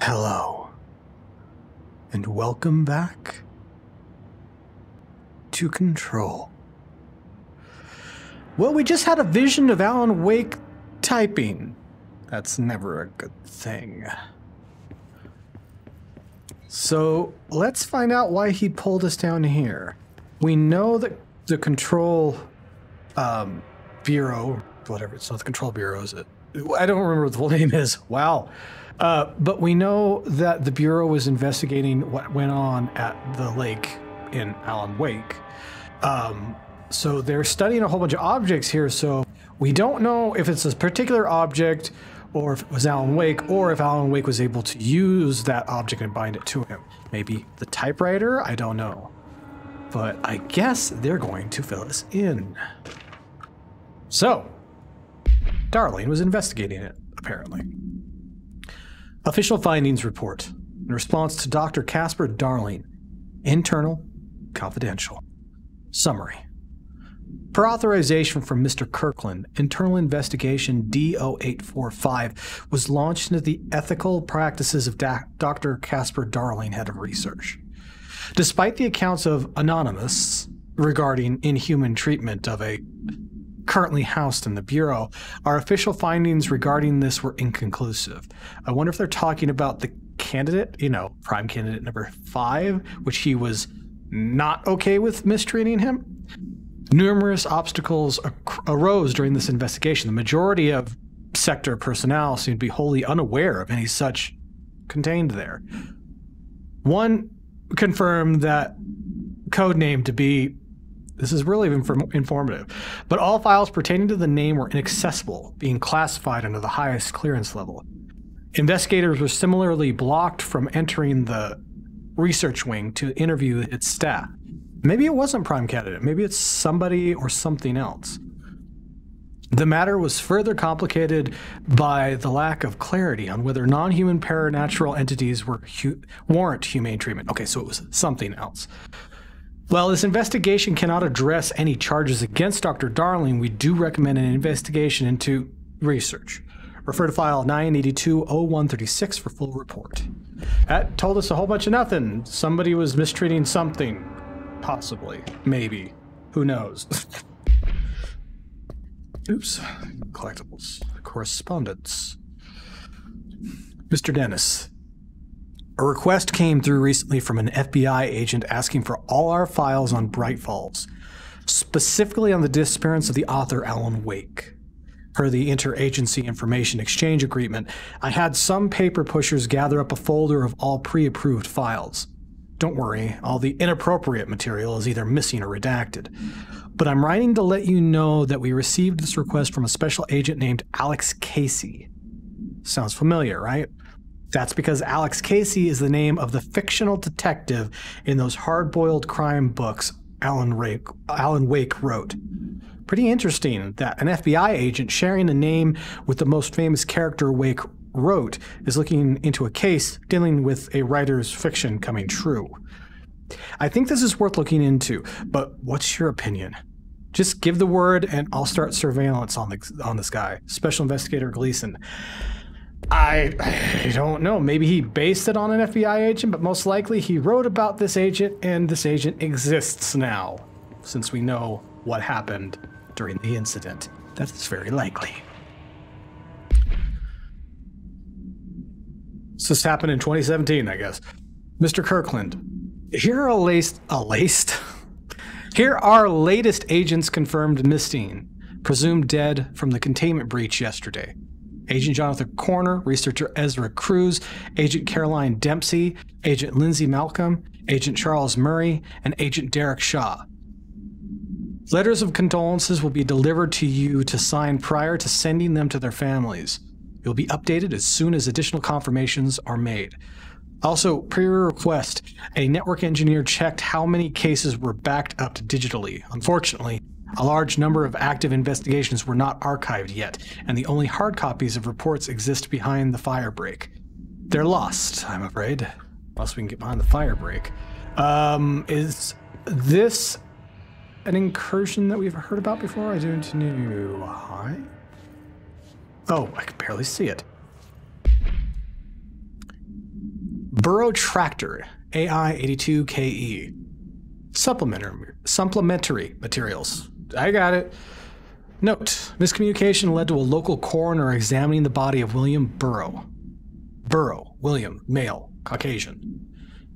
Hello, and welcome back to Control. Well, we just had a vision of Alan Wake typing. That's never a good thing. So let's find out why he pulled us down here. We know that the Control um, Bureau, whatever, it's not the Control Bureau, is it? I don't remember what the full name is. Wow. Uh, but we know that the Bureau was investigating what went on at the lake in Alan Wake. Um, so they're studying a whole bunch of objects here. So we don't know if it's a particular object or if it was Alan Wake or if Alan Wake was able to use that object and bind it to him. Maybe the typewriter? I don't know. But I guess they're going to fill us in. So, Darling was investigating it, apparently. Official findings report in response to Dr. Casper Darling. Internal, confidential. Summary. Per authorization from Mr. Kirkland, internal investigation D0845 was launched into the ethical practices of Dr. Casper Darling, head of research. Despite the accounts of Anonymous regarding inhuman treatment of a currently housed in the Bureau, our official findings regarding this were inconclusive. I wonder if they're talking about the candidate, you know, prime candidate number five, which he was not okay with mistreating him. Numerous obstacles arose during this investigation. The majority of sector personnel seemed to be wholly unaware of any such contained there. One confirmed that code name to be this is really inform- informative, but all files pertaining to the name were inaccessible, being classified under the highest clearance level. Investigators were similarly blocked from entering the research wing to interview its staff. Maybe it wasn't Prime Candidate, maybe it's somebody or something else. The matter was further complicated by the lack of clarity on whether non human paranatural entities were hu- warrant humane treatment. Okay, so it was something else. While this investigation cannot address any charges against Dr. Darling, we do recommend an investigation into research. Refer to file 982-0136 for full report. That told us a whole bunch of nothing. Somebody was mistreating something. Possibly. Maybe. Who knows? Oops. Collectibles. Correspondence. Mr. Dennis, a request came through recently from an FBI agent asking for all our files on Bright Falls, specifically on the disappearance of the author Alan Wake. Per the Interagency Information Exchange Agreement, I had some paper pushers gather up a folder of all pre approved files. Don't worry, all the inappropriate material is either missing or redacted. But I'm writing to let you know that we received this request from a special agent named Alex Casey. Sounds familiar, right? That's because Alex Casey is the name of the fictional detective in those hard boiled crime books Alan, Wake, Alan Wake wrote. Pretty interesting that an FBI agent sharing a name with the most famous character Wake wrote is looking into a case dealing with a writer's fiction coming true. I think this is worth looking into, but what's your opinion? Just give the word and I'll start surveillance on, the, on this guy, Special Investigator Gleason. I, I don't know. Maybe he based it on an FBI agent, but most likely he wrote about this agent and this agent exists now, since we know what happened during the incident. That is very likely. So this happened in 2017, I guess. Mr. Kirkland, here are laced, a laced. Here are latest agents confirmed missing, presumed dead from the containment breach yesterday. Agent Jonathan Corner, researcher Ezra Cruz, Agent Caroline Dempsey, Agent Lindsay Malcolm, Agent Charles Murray, and Agent Derek Shaw. Letters of condolences will be delivered to you to sign prior to sending them to their families. You'll be updated as soon as additional confirmations are made. Also, per your request, a network engineer checked how many cases were backed up digitally. Unfortunately, a large number of active investigations were not archived yet, and the only hard copies of reports exist behind the fire break. They're lost, I'm afraid. Unless we can get behind the fire break. Um, is this an incursion that we've heard about before? I don't know. Hi? Oh, I can barely see it. Burrow Tractor AI82KE. Supplementary, supplementary materials. I got it. Note miscommunication led to a local coroner examining the body of William Burrow. Burrow, William, male, Caucasian.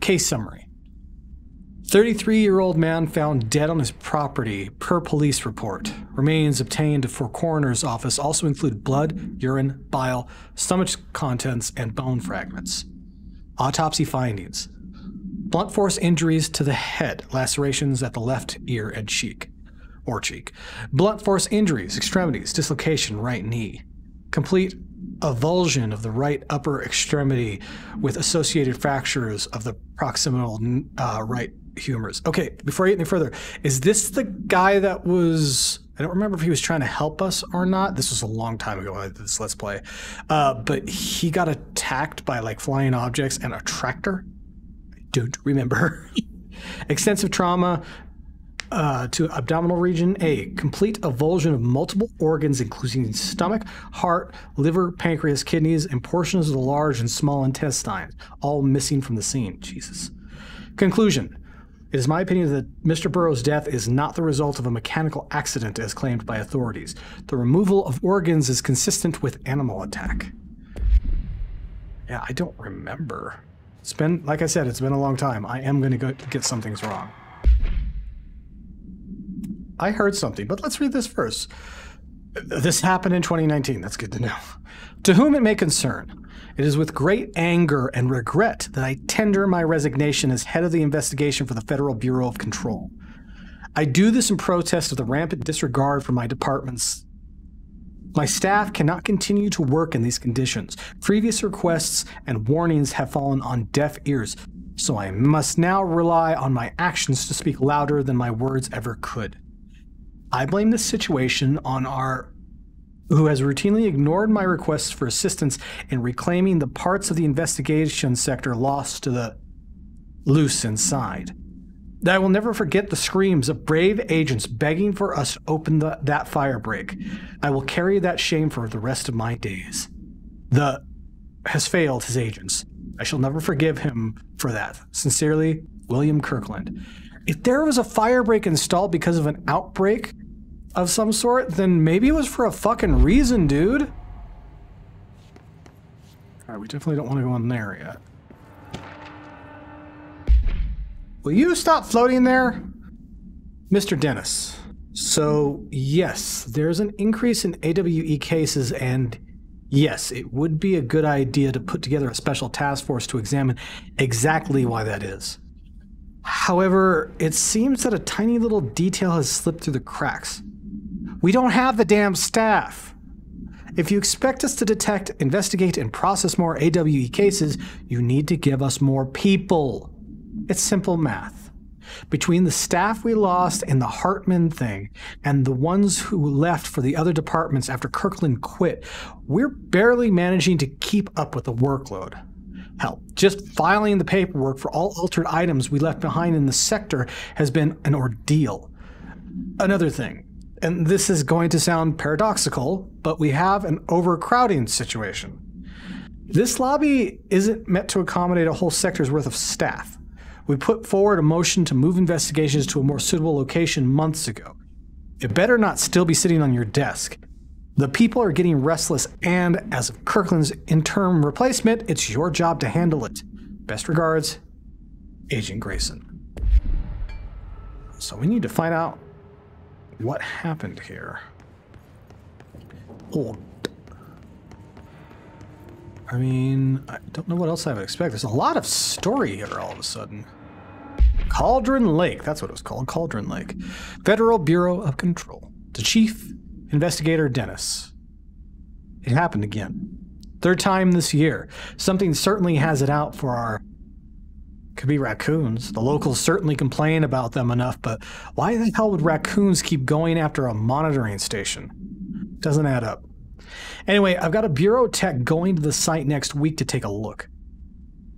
Case summary 33 year old man found dead on his property per police report. Remains obtained for coroner's office also include blood, urine, bile, stomach contents, and bone fragments. Autopsy findings blunt force injuries to the head, lacerations at the left ear and cheek or cheek, blunt force injuries, extremities, dislocation, right knee, complete avulsion of the right upper extremity with associated fractures of the proximal uh, right humerus. Okay, before I get any further, is this the guy that was? I don't remember if he was trying to help us or not. This was a long time ago. This Let's Play, uh, but he got attacked by like flying objects and a tractor. I don't remember. Extensive trauma, uh, to abdominal region A, complete avulsion of multiple organs, including stomach, heart, liver, pancreas, kidneys, and portions of the large and small intestines, all missing from the scene. Jesus. Conclusion. It is my opinion that Mr. Burrow's death is not the result of a mechanical accident as claimed by authorities. The removal of organs is consistent with animal attack. Yeah, I don't remember. It's been, like I said, it's been a long time. I am going to get some things wrong. I heard something, but let's read this first. This happened in 2019. That's good to know. To whom it may concern, it is with great anger and regret that I tender my resignation as head of the investigation for the Federal Bureau of Control. I do this in protest of the rampant disregard for my department's. My staff cannot continue to work in these conditions. Previous requests and warnings have fallen on deaf ears, so I must now rely on my actions to speak louder than my words ever could. I blame this situation on our who has routinely ignored my requests for assistance in reclaiming the parts of the investigation sector lost to the loose inside. I will never forget the screams of brave agents begging for us to open the, that firebreak. I will carry that shame for the rest of my days. The has failed his agents. I shall never forgive him for that. Sincerely, William Kirkland. If there was a firebreak installed because of an outbreak, of some sort, then maybe it was for a fucking reason, dude. Alright, we definitely don't want to go in there yet. Will you stop floating there? Mr. Dennis. So, yes, there's an increase in AWE cases, and yes, it would be a good idea to put together a special task force to examine exactly why that is. However, it seems that a tiny little detail has slipped through the cracks. We don't have the damn staff. If you expect us to detect, investigate, and process more AWE cases, you need to give us more people. It's simple math. Between the staff we lost in the Hartman thing and the ones who left for the other departments after Kirkland quit, we're barely managing to keep up with the workload. Hell, just filing the paperwork for all altered items we left behind in the sector has been an ordeal. Another thing, and this is going to sound paradoxical, but we have an overcrowding situation. This lobby isn't meant to accommodate a whole sector's worth of staff. We put forward a motion to move investigations to a more suitable location months ago. It better not still be sitting on your desk. The people are getting restless, and as of Kirkland's interim replacement, it's your job to handle it. Best regards, Agent Grayson. So we need to find out what happened here? Oh. I mean, I don't know what else I would expect. There's a lot of story here all of a sudden. Cauldron Lake, that's what it was called, Cauldron Lake. Federal Bureau of Control. The Chief Investigator Dennis. It happened again. Third time this year. Something certainly has it out for our could be raccoons. The locals certainly complain about them enough, but why the hell would raccoons keep going after a monitoring station? Doesn't add up. Anyway, I've got a bureau tech going to the site next week to take a look.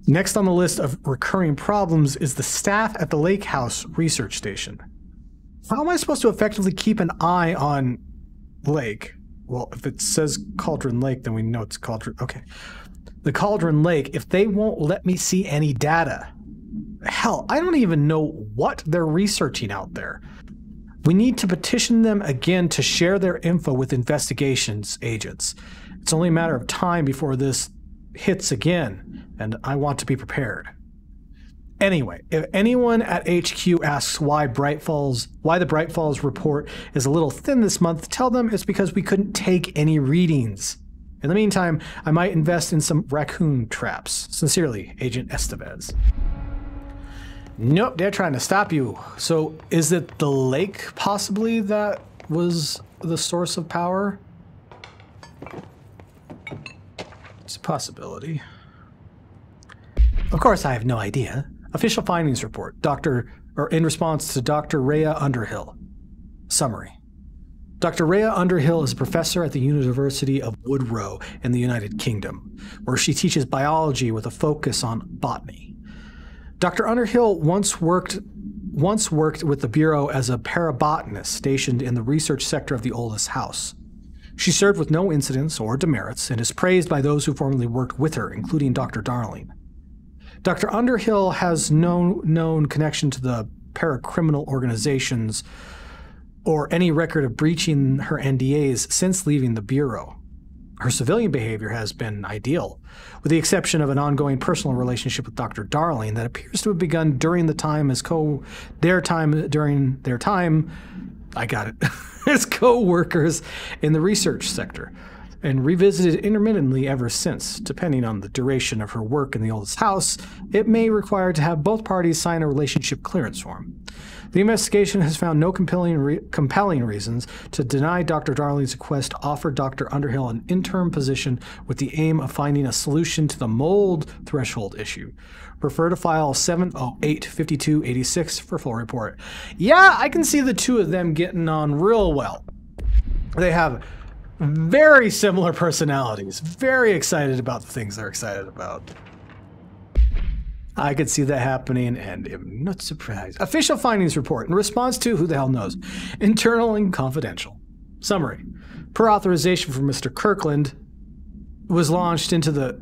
Next on the list of recurring problems is the staff at the Lake House research station. How am I supposed to effectively keep an eye on Lake well, if it says Cauldron Lake, then we know it's Cauldron. Okay. The Cauldron Lake, if they won't let me see any data, hell, I don't even know what they're researching out there. We need to petition them again to share their info with investigations agents. It's only a matter of time before this hits again, and I want to be prepared. Anyway, if anyone at HQ asks why Bright Falls, why the Bright Falls report is a little thin this month, tell them it's because we couldn't take any readings. In the meantime, I might invest in some raccoon traps. Sincerely, Agent Estevez. Nope, they're trying to stop you. So, is it the lake possibly that was the source of power? It's a possibility. Of course, I have no idea. Official findings report. Dr. or in response to Dr. Rhea Underhill. Summary. Dr. Rhea Underhill is a professor at the University of Woodrow in the United Kingdom, where she teaches biology with a focus on botany. Dr. Underhill once worked once worked with the Bureau as a parabotanist stationed in the research sector of the oldest house. She served with no incidents or demerits and is praised by those who formerly worked with her, including Dr. Darling. Dr. Underhill has no known connection to the paracriminal organizations or any record of breaching her NDAs since leaving the Bureau. Her civilian behavior has been ideal, with the exception of an ongoing personal relationship with Dr. Darling that appears to have begun during the time as co their time during their time I got it as co-workers in the research sector and revisited intermittently ever since. Depending on the duration of her work in the oldest house, it may require to have both parties sign a relationship clearance form. The investigation has found no compelling, re compelling reasons to deny Dr. Darling's request to offer Dr. Underhill an interim position with the aim of finding a solution to the mold threshold issue. Refer to file 7085286 for full report. Yeah, I can see the two of them getting on real well. They have very similar personalities. Very excited about the things they're excited about. I could see that happening and am not surprised. Official findings report in response to who the hell knows. Internal and confidential. Summary. Per authorization from Mr. Kirkland was launched into the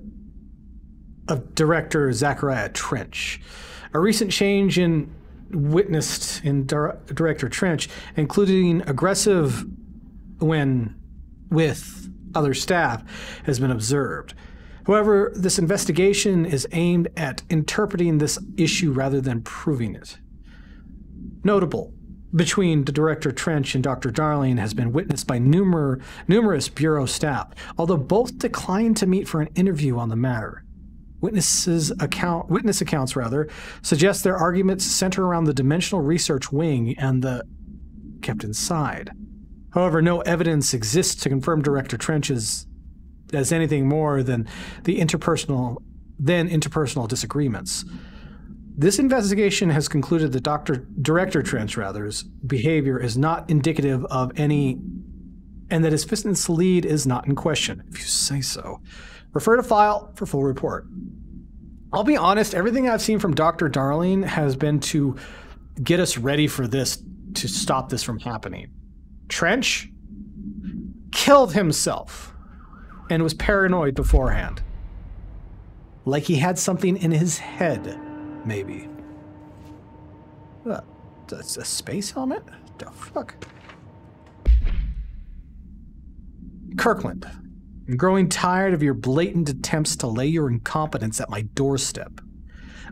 of director Zachariah Trench. A recent change in witnessed in director Trench, including aggressive when with other staff has been observed. However, this investigation is aimed at interpreting this issue rather than proving it. Notable between the Director Trench and Dr. Darling has been witnessed by numer numerous Bureau staff, although both declined to meet for an interview on the matter. Witnesses account, witness accounts rather suggest their arguments center around the Dimensional Research Wing and the kept inside. However, no evidence exists to confirm Director Trench's as anything more than the interpersonal than interpersonal disagreements. This investigation has concluded that Dr. Director Trench rather's behavior is not indicative of any and that his fitness lead is not in question, if you say so. Refer to file for full report. I'll be honest, everything I've seen from Dr. Darling has been to get us ready for this, to stop this from happening. Trench killed himself and was paranoid beforehand. Like he had something in his head, maybe. That's a space helmet? The fuck? Kirkland, I'm growing tired of your blatant attempts to lay your incompetence at my doorstep.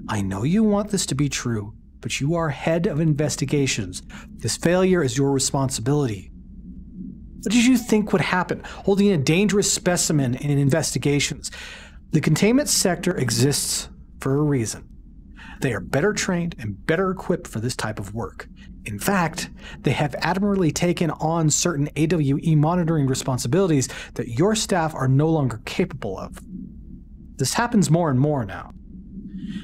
I know you want this to be true, but you are head of investigations. This failure is your responsibility. What did you think would happen holding a dangerous specimen in investigations? The containment sector exists for a reason. They are better trained and better equipped for this type of work. In fact, they have admirably taken on certain AWE monitoring responsibilities that your staff are no longer capable of. This happens more and more now.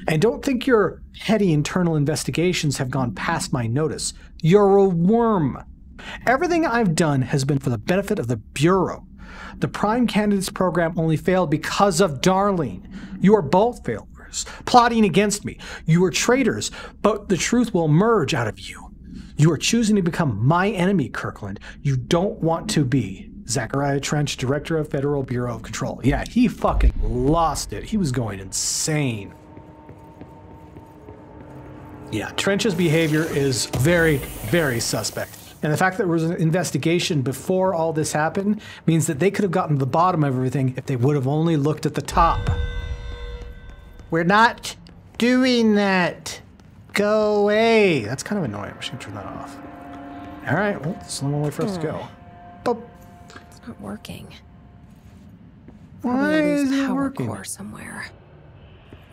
And don't think your heady internal investigations have gone past my notice. You're a worm. Everything I've done has been for the benefit of the Bureau. The Prime Candidates program only failed because of Darling. You are both failures, plotting against me. You are traitors, but the truth will emerge out of you. You are choosing to become my enemy, Kirkland. You don't want to be. Zachariah Trench, Director of Federal Bureau of Control. Yeah, he fucking lost it. He was going insane. Yeah, Trench's behavior is very, very suspect. And the fact that there was an investigation before all this happened means that they could have gotten to the bottom of everything if they would have only looked at the top. We're not doing that. Go away. That's kind of annoying. I should turn that off. All right, well, there's no way for us to go. Hmm. But It's not working. why Probably is it power working? core somewhere.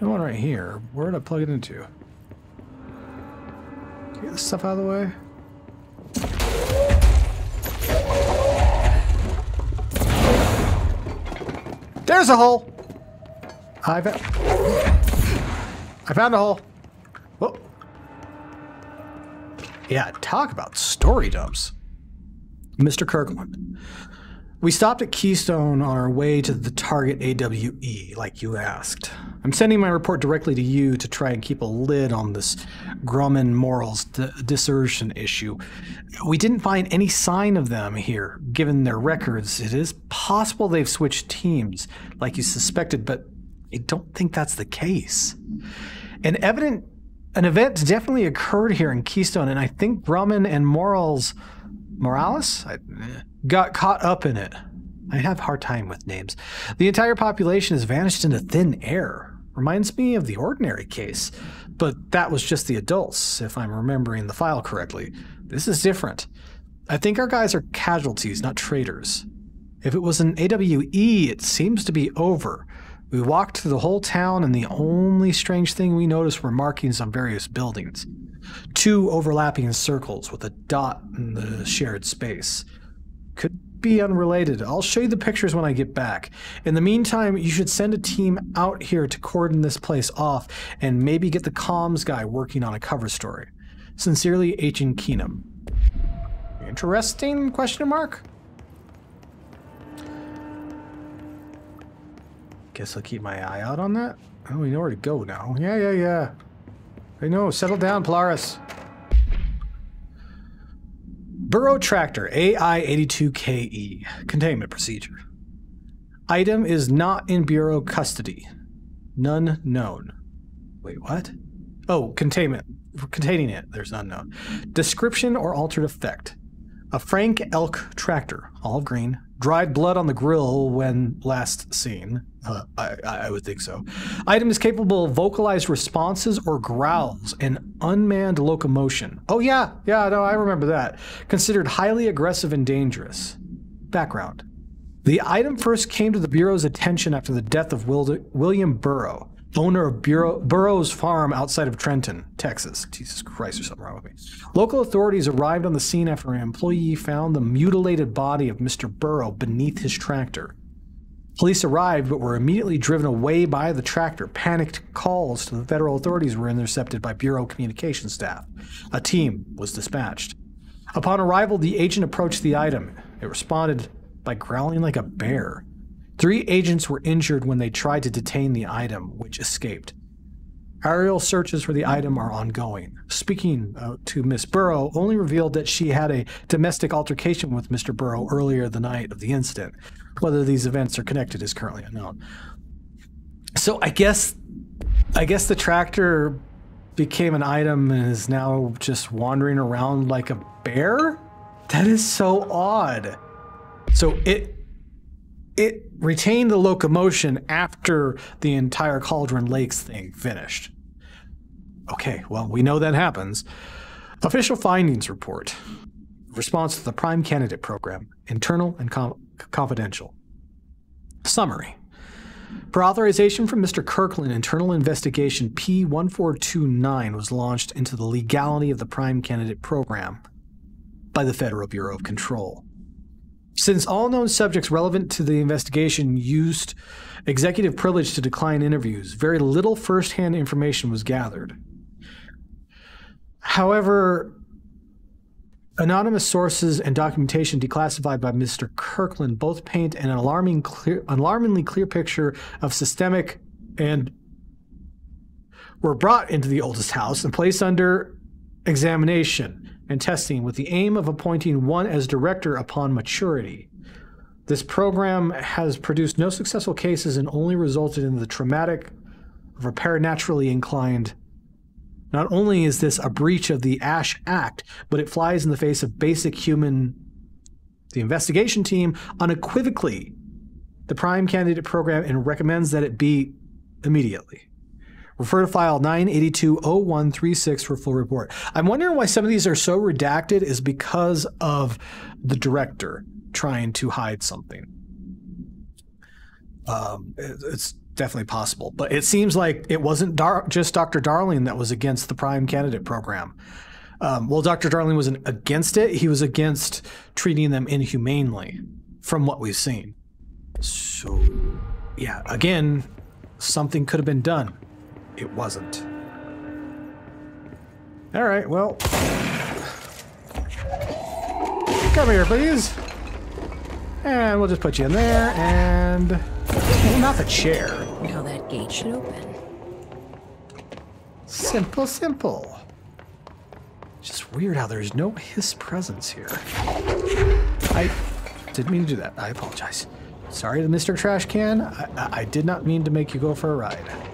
The one right here. Where did I plug it into? Get this stuff out of the way. There's a hole. I found. I found a hole. Whoa. Yeah, talk about story dumps. Mr. Kirkland. We stopped at Keystone on our way to the target AWE, like you asked. I'm sending my report directly to you to try and keep a lid on this Grumman morals d- desertion issue. We didn't find any sign of them here, given their records. It is possible they've switched teams, like you suspected, but I don't think that's the case. An evident an event definitely occurred here in Keystone, and I think Grumman and Morals Morales I, eh, got caught up in it. I have a hard time with names. The entire population has vanished into thin air. Reminds me of the ordinary case, but that was just the adults, if I'm remembering the file correctly. This is different. I think our guys are casualties, not traitors. If it was an AWE, it seems to be over. We walked through the whole town, and the only strange thing we noticed were markings on various buildings. Two overlapping circles with a dot in the shared space. Could be unrelated. I'll show you the pictures when I get back. In the meantime, you should send a team out here to cordon this place off and maybe get the comms guy working on a cover story. Sincerely, Agent Keenum. Interesting? Question mark. Guess I'll keep my eye out on that. Oh, we know where to go now. Yeah, yeah, yeah. I know. Settle down, Polaris. Burrow Tractor AI82KE. E. Containment procedure. Item is not in Bureau custody. None known. Wait, what? Oh, containment. Containing it. There's none known. Description or altered effect. A Frank Elk tractor, olive green, dried blood on the grill when last seen. Uh, I, I would think so. Item is capable of vocalized responses or growls and unmanned locomotion. Oh, yeah, yeah, no, I remember that. Considered highly aggressive and dangerous. Background The item first came to the Bureau's attention after the death of Wil- William Burrow, owner of Bureau- Burroughs Farm outside of Trenton, Texas. Jesus Christ, there's something wrong with me. Local authorities arrived on the scene after an employee found the mutilated body of Mr. Burrow beneath his tractor. Police arrived but were immediately driven away by the tractor. Panicked calls to the federal authorities were intercepted by Bureau communication staff. A team was dispatched. Upon arrival, the agent approached the item. It responded by growling like a bear. Three agents were injured when they tried to detain the item, which escaped. Aerial searches for the item are ongoing. Speaking uh, to Miss Burrow only revealed that she had a domestic altercation with Mr. Burrow earlier the night of the incident. Whether these events are connected is currently unknown. So I guess, I guess the tractor became an item and is now just wandering around like a bear. That is so odd. So it it retained the locomotion after the entire Cauldron Lakes thing finished. Okay, well, we know that happens. Official findings report. Response to the Prime Candidate Program, internal and com- confidential. Summary. Per authorization from Mr. Kirkland, internal investigation P1429 was launched into the legality of the Prime Candidate Program by the Federal Bureau of Control. Since all known subjects relevant to the investigation used executive privilege to decline interviews, very little firsthand information was gathered. However, anonymous sources and documentation declassified by Mr. Kirkland both paint an alarming clear, alarmingly clear picture of systemic and were brought into the oldest house and placed under examination and testing with the aim of appointing one as director upon maturity. This program has produced no successful cases and only resulted in the traumatic of a paranaturally inclined. Not only is this a breach of the ASH Act, but it flies in the face of basic human. The investigation team unequivocally the prime candidate program and recommends that it be immediately. Refer to file 9820136 for full report. I'm wondering why some of these are so redacted is because of the director trying to hide something. Um, it's definitely possible, but it seems like it wasn't Dar- just Dr. Darling that was against the prime candidate program. Um, well, Dr. Darling wasn't against it; he was against treating them inhumanely, from what we've seen. So, yeah, again, something could have been done. It wasn't. All right, well, come here, please. And we'll just put you in there and well, not the chair. Now that gate should open. Simple, simple. Just weird how there's no his presence here. I didn't mean to do that. I apologize. Sorry to Mr. Trash Can. I, I did not mean to make you go for a ride.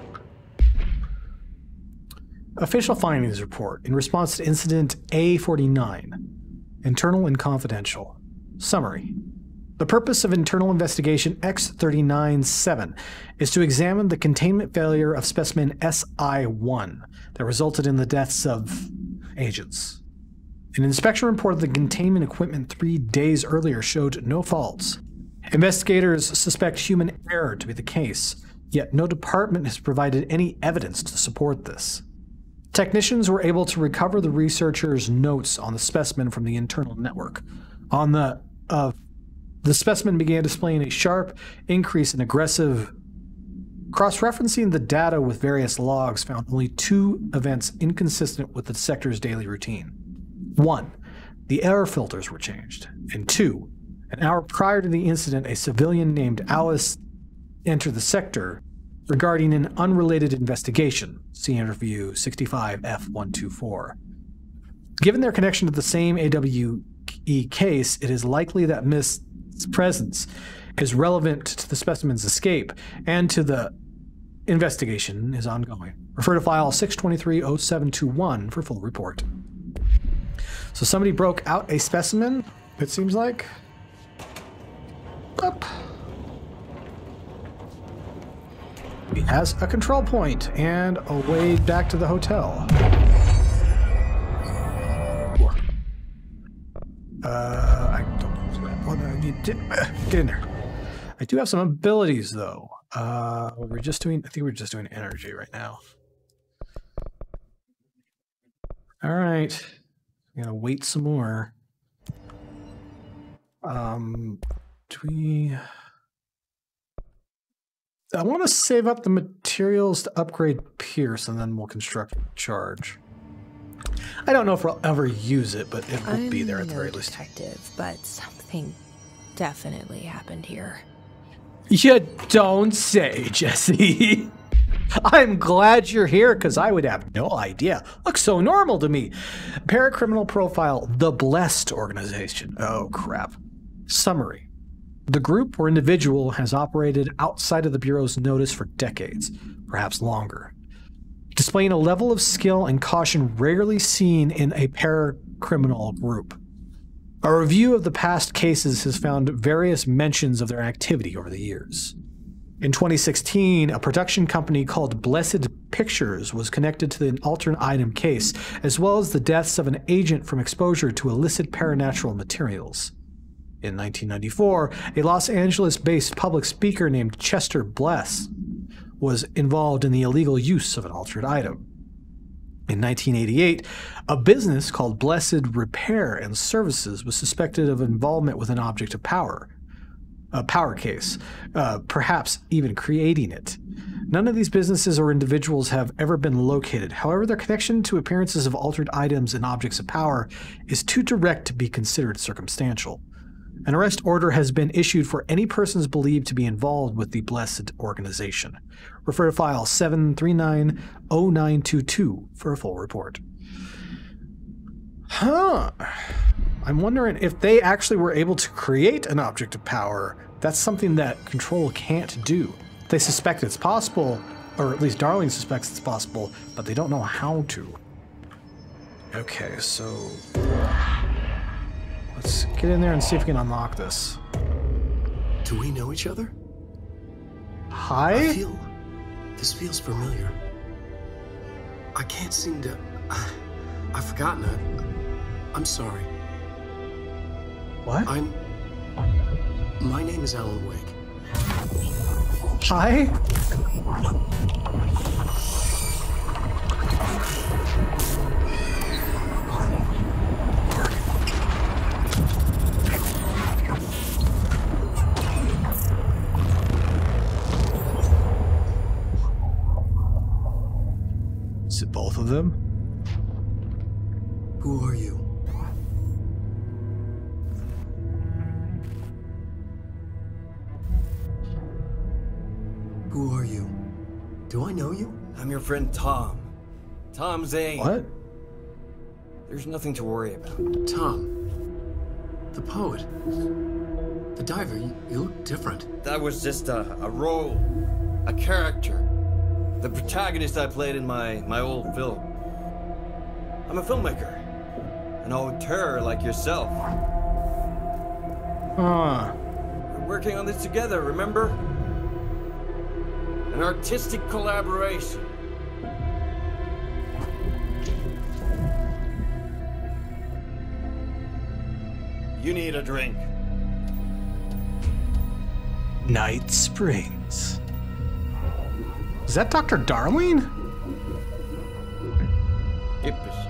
Official findings report in response to incident A49. Internal and confidential. Summary. The purpose of internal investigation X397 is to examine the containment failure of specimen SI1 that resulted in the deaths of agents. An inspection report of the containment equipment three days earlier showed no faults. Investigators suspect human error to be the case, yet no department has provided any evidence to support this. Technicians were able to recover the researchers' notes on the specimen from the internal network. On the uh, the specimen began displaying a sharp increase in aggressive. Cross referencing the data with various logs found only two events inconsistent with the sector's daily routine. One, the air filters were changed, and two, an hour prior to the incident, a civilian named Alice entered the sector regarding an unrelated investigation. See interview 65F124. Given their connection to the same AWE case, it is likely that Miss presence is relevant to the specimen's escape and to the investigation is ongoing. Refer to file 6230721 for full report. So somebody broke out a specimen, it seems like. Up. Has a control point and a way back to the hotel. Uh, I don't know what I need to get in there. I do have some abilities though. Uh, we're just doing. I think we're just doing energy right now. All right, I'm gonna wait some more. Um, do we? I want to save up the materials to upgrade Pierce, and then we'll construct charge. I don't know if we'll ever use it, but it will I'm be there at the very least. detective, but something definitely happened here. You don't say, Jesse. I'm glad you're here because I would have no idea. Looks so normal to me. Paracriminal profile, the Blessed Organization. Oh, crap. Summary The group or individual has operated outside of the Bureau's notice for decades, perhaps longer, displaying a level of skill and caution rarely seen in a paracriminal group. A review of the past cases has found various mentions of their activity over the years. In 2016, a production company called Blessed Pictures was connected to the alternate item case, as well as the deaths of an agent from exposure to illicit paranatural materials. In 1994, a Los Angeles based public speaker named Chester Bless was involved in the illegal use of an altered item. In 1988, a business called Blessed Repair and Services was suspected of involvement with an object of power, a power case, uh, perhaps even creating it. None of these businesses or individuals have ever been located. However, their connection to appearances of altered items and objects of power is too direct to be considered circumstantial. An arrest order has been issued for any persons believed to be involved with the Blessed organization. Refer to file 7390922 for a full report. Huh. I'm wondering if they actually were able to create an object of power. That's something that Control can't do. They suspect it's possible, or at least Darling suspects it's possible, but they don't know how to. Okay, so let's get in there and see if we can unlock this. Do we know each other? I Hi? feel. This feels familiar. I can't seem to. I've forgotten it. I'm sorry. What? I'm. My name is Alan Wake. Hi? Them? Who are you? Who are you? Do I know you? I'm your friend Tom. Tom Zane. What? There's nothing to worry about. Tom. The poet. The diver. You, you look different. That was just a, a role, a character. The protagonist I played in my, my old film. I'm a filmmaker. An auteur like yourself. Huh. We're working on this together, remember? An artistic collaboration. You need a drink. Night Springs. Is that Dr. Darling? Yippish.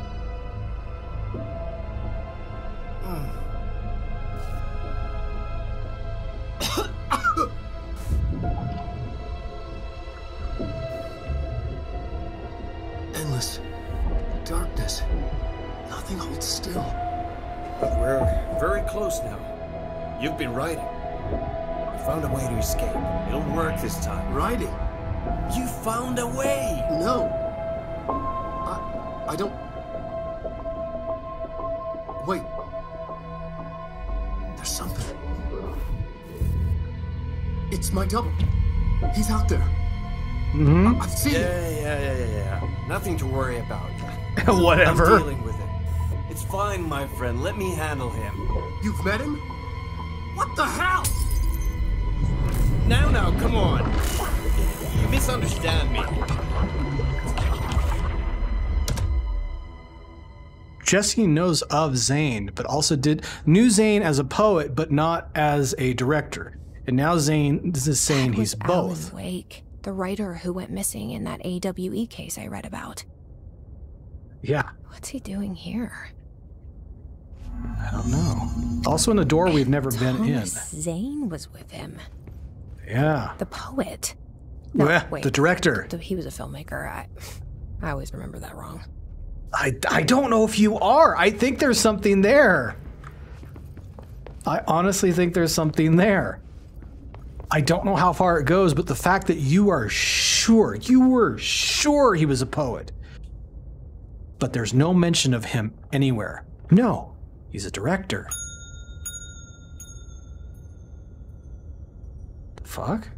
Endless. Darkness. Nothing holds still. But we're very close now. You've been writing. You found a way to escape. It'll work this time. Writing. You found a way! No. I. I don't. Wait. There's something. It's my double. He's out there. Mm-hmm. I've seen Yeah, it. yeah, yeah, yeah, yeah. Nothing to worry about. Whatever. I'm dealing with it. It's fine, my friend. Let me handle him. You've met him? What the hell? Now, now, come on. You misunderstand me. Jesse knows of Zane, but also did knew Zane as a poet, but not as a director. And now Zane is saying That he's was both. Alan Wake, the writer who went missing in that AWE case I read about. Yeah, What's he doing here? I don't know. Also in a door we've never been in. Thomas Zane was with him. Yeah. The poet. No, Well, wait. the director. He was a filmmaker. I, I always remember that wrong. I, I don't know if you are. I think there's something there. I honestly think there's something there. I don't know how far it goes, but the fact that you are sure, you were sure he was a poet, but there's no mention of him anywhere. No, he's a director. The fuck?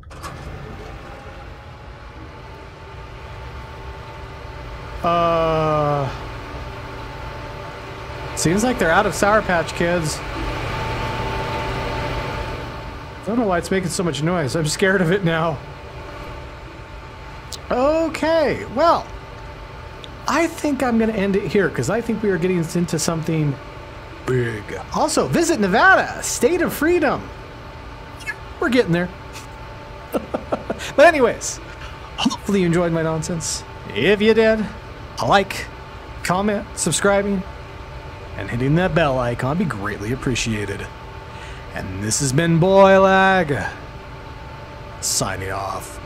Uh. Seems like they're out of Sour Patch Kids. I don't know why it's making so much noise. I'm scared of it now. Okay, well, I think I'm going to end it here because I think we are getting into something big. Also, visit Nevada, state of freedom. We're getting there. but, anyways, hopefully you enjoyed my nonsense. If you did, a like, comment, subscribing, and hitting that bell icon be greatly appreciated. And this has been Boy Lag, signing off.